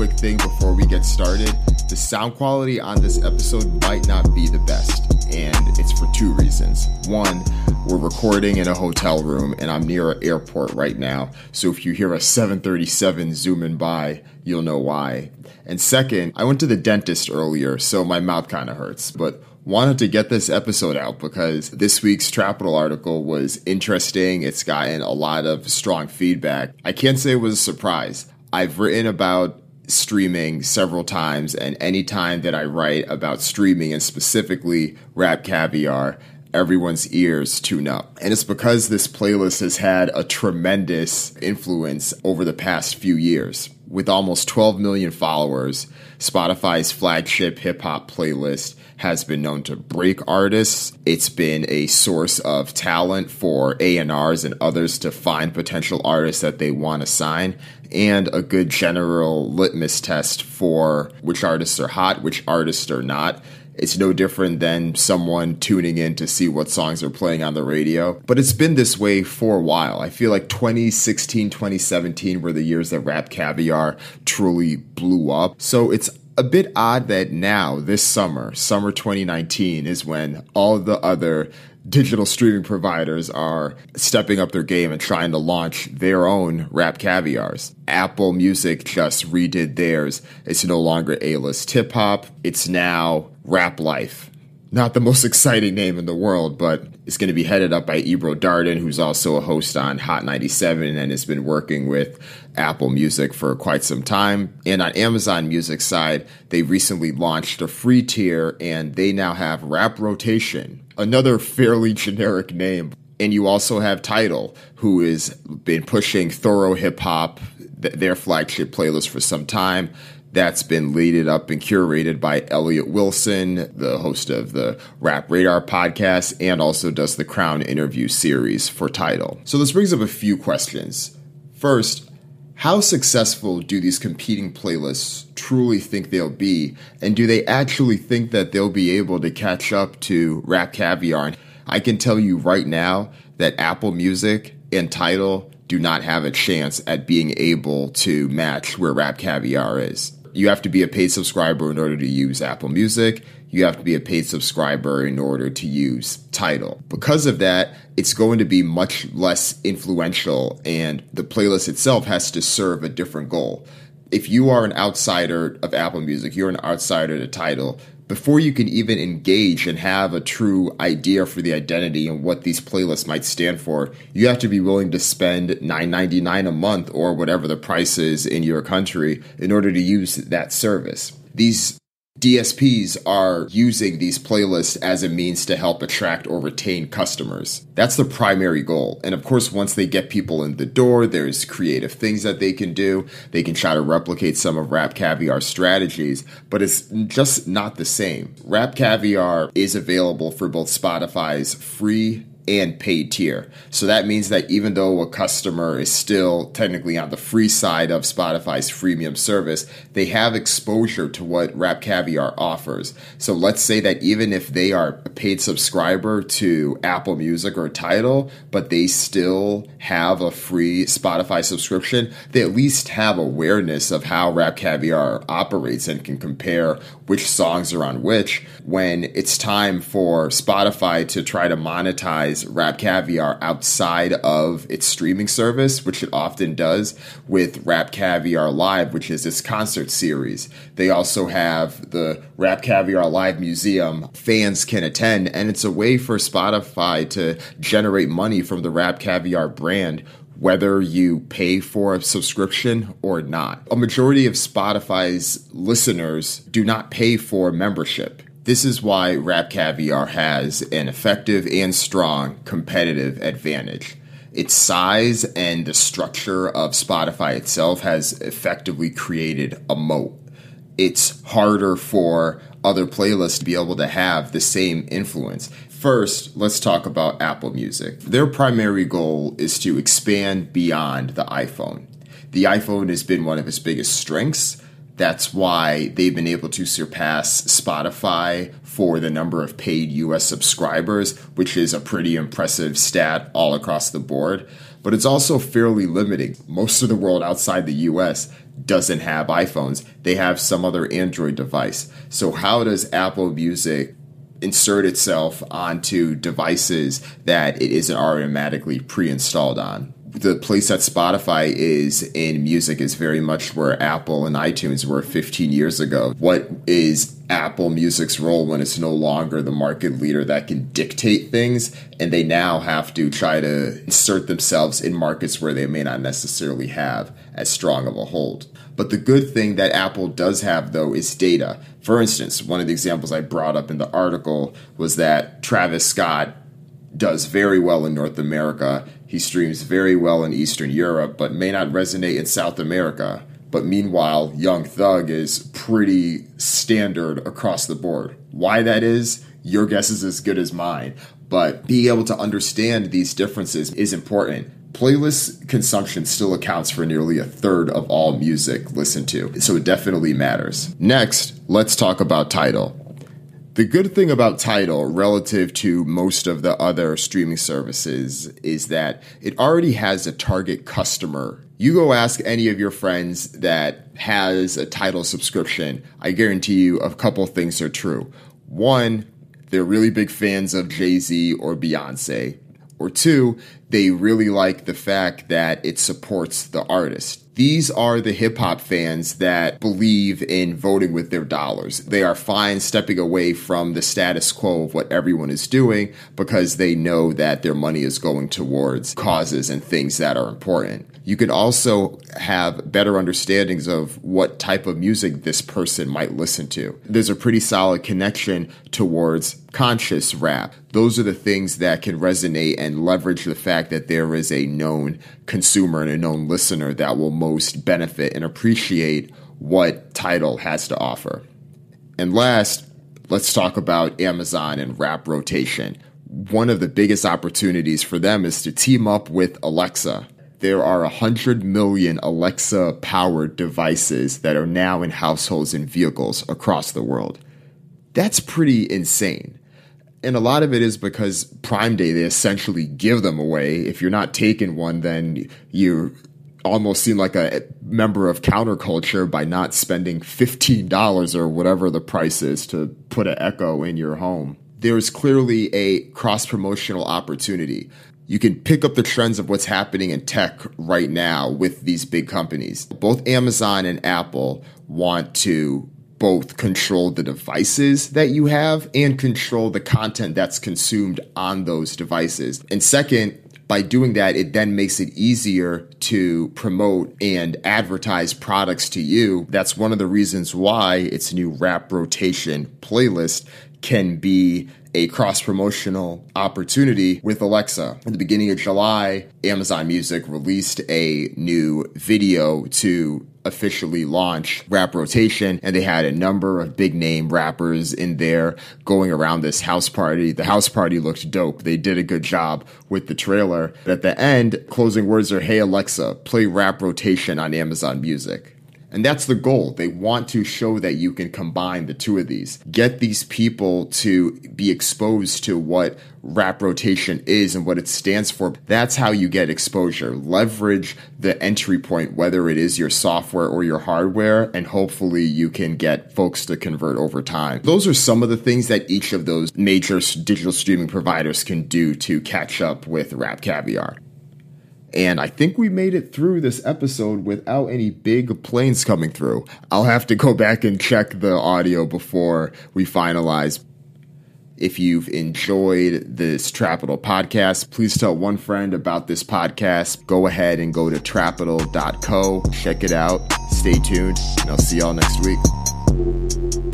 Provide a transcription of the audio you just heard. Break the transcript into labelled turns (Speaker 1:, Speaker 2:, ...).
Speaker 1: quick thing before we get started. The sound quality on this episode might not be the best, and it's for two reasons. One, we're recording in a hotel room, and I'm near an airport right now, so if you hear a 737 zooming by, you'll know why. And second, I went to the dentist earlier, so my mouth kind of hurts, but wanted to get this episode out because this week's Trapital article was interesting. It's gotten a lot of strong feedback. I can't say it was a surprise. I've written about streaming several times, and anytime that I write about streaming and specifically Rap Caviar, everyone's ears tune up. And it's because this playlist has had a tremendous influence over the past few years. With almost 12 million followers, Spotify's flagship hip hop playlist has been known to break artists. It's been a source of talent for A&Rs and others to find potential artists that they want to sign and a good general litmus test for which artists are hot, which artists are not. It's no different than someone tuning in to see what songs are playing on the radio. But it's been this way for a while. I feel like 2016, 2017 were the years that Rap Caviar truly blew up. So it's a bit odd that now, this summer, summer 2019, is when all the other digital streaming providers are stepping up their game and trying to launch their own rap caviars. Apple Music just redid theirs. It's no longer A list hip hop, it's now Rap Life not the most exciting name in the world, but it's going to be headed up by Ebro Darden, who's also a host on Hot 97 and has been working with Apple Music for quite some time. And on Amazon Music side, they recently launched a free tier and they now have Rap Rotation, another fairly generic name. And you also have Tidal, who has been pushing thorough hip hop, their flagship playlist for some time that's been leaded up and curated by Elliott Wilson, the host of the Rap Radar podcast, and also does the CRWN interview series for Tidal. So this brings up a few questions. First, how successful do these competing playlists truly think they'll be? And do they actually think that they'll be able to catch up to Rap Caviar? I can tell you right now that Apple Music and Tidal do not have a chance at being able to match where Rap Caviar is you have to be a paid subscriber in order to use Apple Music. You have to be a paid subscriber in order to use Tidal. Because of that, it's going to be much less influential, and the playlist itself has to serve a different goal. If you are an outsider of Apple Music, you're an outsider to Tidal, before you can even engage and have a true idea for the identity and what these playlists might stand for, you have to be willing to spend $9.99 a month or whatever the price is in your country in order to use that service. These DSPs are using these playlists as a means to help attract or retain customers. That's the primary goal. And of course, once they get people in the door, there's creative things that they can do. They can try to replicate some of Rap Caviar's strategies, but it's just not the same. Rap Caviar is available for both Spotify's free and paid tier. So that means that even though a customer is still technically on the free side of Spotify's freemium service, they have exposure to what Rap Caviar offers. So let's say that even if they are a paid subscriber to Apple Music or Tidal, but they still have a free Spotify subscription, they at least have awareness of how Rap Caviar operates and can compare which songs are on which when it's time for Spotify to try to monetize Rap Caviar outside of its streaming service, which it often does with Rap Caviar Live, which is its concert series. They also have the Rap Caviar Live Museum fans can attend, and it's a way for Spotify to generate money from the Rap Caviar brand whether you pay for a subscription or not. A majority of Spotify's listeners do not pay for membership. This is why Rap Caviar has an effective and strong competitive advantage. Its size and the structure of Spotify itself has effectively created a moat. It's harder for other playlists to be able to have the same influence. First, let's talk about Apple Music. Their primary goal is to expand beyond the iPhone. The iPhone has been one of its biggest strengths That's why they've been able to surpass Spotify for the number of paid US subscribers, which is a pretty impressive stat all across the board. But it's also fairly limiting. Most of the world outside the US doesn't have iPhones, they have some other Android device. So, how does Apple Music insert itself onto devices that it isn't automatically pre installed on? The place that Spotify is in music is very much where Apple and iTunes were 15 years ago. What is Apple Music's role when it's no longer the market leader that can dictate things and they now have to try to insert themselves in markets where they may not necessarily have as strong of a hold. But the good thing that Apple does have though is data. For instance, one of the examples I brought up in the article was that Travis Scott does very well in North America. He streams very well in Eastern Europe, but may not resonate in South America. But meanwhile, Young Thug is pretty standard across the board. Why that is, your guess is as good as mine. But being able to understand these differences is important. Playlist consumption still accounts for nearly a third of all music listened to, so it definitely matters. Next, let's talk about Tidal. The good thing about Tidal relative to most of the other streaming services is that it already has a target customer. You go ask any of your friends that has a Tidal subscription, I guarantee you a couple things are true. One, they're really big fans of Jay Z or Beyonce. Or two, they really like the fact that it supports the artist. These are the hip hop fans that believe in voting with their dollars. They are fine stepping away from the status quo of what everyone is doing because they know that their money is going towards causes and things that are important. You can also have better understandings of what type of music this person might listen to. There's a pretty solid connection towards conscious rap. Those are the things that can resonate and leverage the fact that there is a known consumer and a known listener that will most benefit and appreciate what Tidal has to offer. And last, let's talk about Amazon and rap rotation. One of the biggest opportunities for them is to team up with Alexa. There are 100 million Alexa powered devices that are now in households and vehicles across the world. That's pretty insane and a lot of it is because Prime Day they essentially give them away. If you're not taking one, then you almost seem like a member of counterculture by not spending $15 or whatever the price is to put an Echo in your home. There is clearly a cross promotional opportunity. You can pick up the trends of what's happening in tech right now with these big companies. Both Amazon and Apple want to both control the devices that you have and control the content that's consumed on those devices. And second, by doing that, it then makes it easier to promote and advertise products to you. That's one of the reasons why its a new rap rotation playlist can be a cross promotional opportunity with Alexa. At the beginning of July, Amazon Music released a new video to officially launch rap rotation and they had a number of big name rappers in there going around this house party. The house party looked dope. They did a good job with the trailer. But at the end closing words are hey alexa play rap rotation on amazon music and that's the goal. They want to show that you can combine the two of these. Get these people to be exposed to what rap rotation is and what it stands for. That's how you get exposure. Leverage the entry point, whether it is your software or your hardware, and hopefully you can get folks to convert over time. Those are some of the things that each of those major digital streaming providers can do to catch up with Rap Caviar. And I think we made it through this episode without any big planes coming through. I'll have to go back and check the audio before we finalize. If you've enjoyed this Trapital podcast, please tell one friend about this podcast. Go ahead and go to trapital.co, check it out, stay tuned, and I'll see y'all next week.